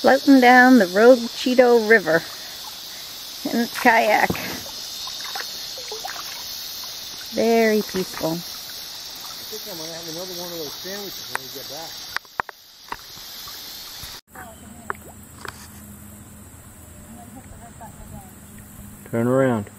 floating down the Bogue Chitto River in a kayak. Very peaceful. I think I'm gonna have another one of those sandwiches when we get back. Turn around.